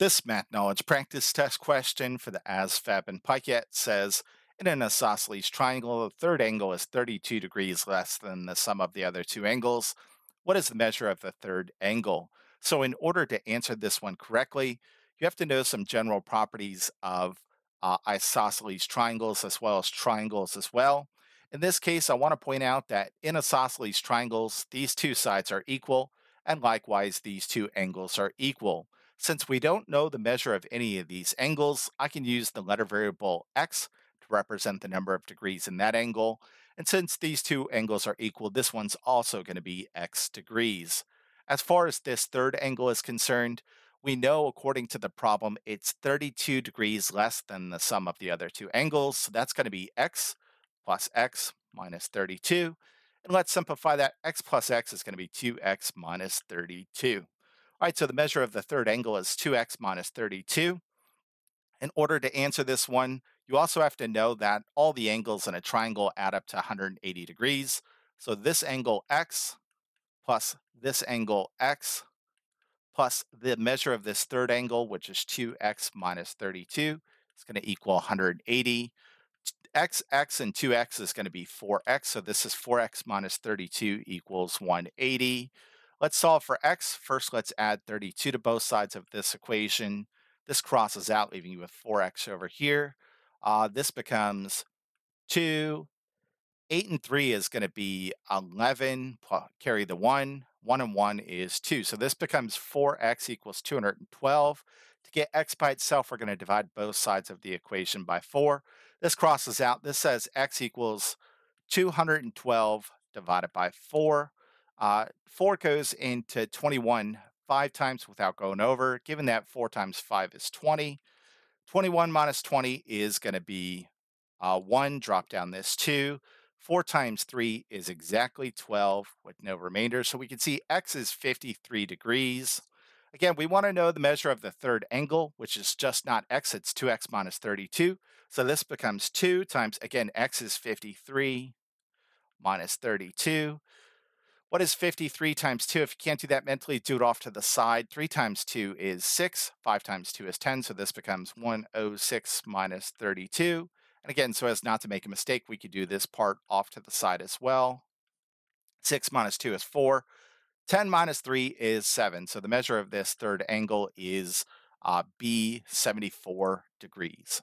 This math knowledge practice test question for the ASVAB and PICAT says in an isosceles triangle, the third angle is 32 degrees less than the sum of the other two angles. What is the measure of the third angle? So in order to answer this one correctly, you have to know some general properties of uh, isosceles triangles as well as triangles as well. In this case, I want to point out that in isosceles triangles, these two sides are equal, and likewise, these two angles are equal. Since we don't know the measure of any of these angles, I can use the letter variable x to represent the number of degrees in that angle. And since these two angles are equal, this one's also going to be x degrees. As far as this third angle is concerned, we know according to the problem, it's 32 degrees less than the sum of the other two angles. So that's going to be x plus x minus 32. And let's simplify that. x plus x is going to be 2x minus 32. Right, so the measure of the third angle is 2x minus 32. In order to answer this one, you also have to know that all the angles in a triangle add up to 180 degrees. So this angle x plus this angle x plus the measure of this third angle, which is 2x minus 32, is going to equal 180. x, x, and 2x is going to be 4x. So this is 4x minus 32 equals 180. Let's solve for x. First, let's add 32 to both sides of this equation. This crosses out, leaving you with 4x over here. Uh, this becomes 2. 8 and 3 is going to be 11, carry the 1. 1 and 1 is 2. So this becomes 4x equals 212. To get x by itself, we're going to divide both sides of the equation by 4. This crosses out. This says x equals 212 divided by 4. Uh, 4 goes into 21 five times without going over. Given that 4 times 5 is 20, 21 minus 20 is going to be uh, 1. Drop down this 2. 4 times 3 is exactly 12 with no remainder. So we can see x is 53 degrees. Again, we want to know the measure of the third angle, which is just not x, it's 2x minus 32. So this becomes 2 times, again, x is 53 minus 32. What is 53 times 2? If you can't do that mentally, do it off to the side. 3 times 2 is 6. 5 times 2 is 10. So this becomes 106 minus 32. And again, so as not to make a mistake, we could do this part off to the side as well. 6 minus 2 is 4. 10 minus 3 is 7. So the measure of this third angle is uh, B, 74 degrees.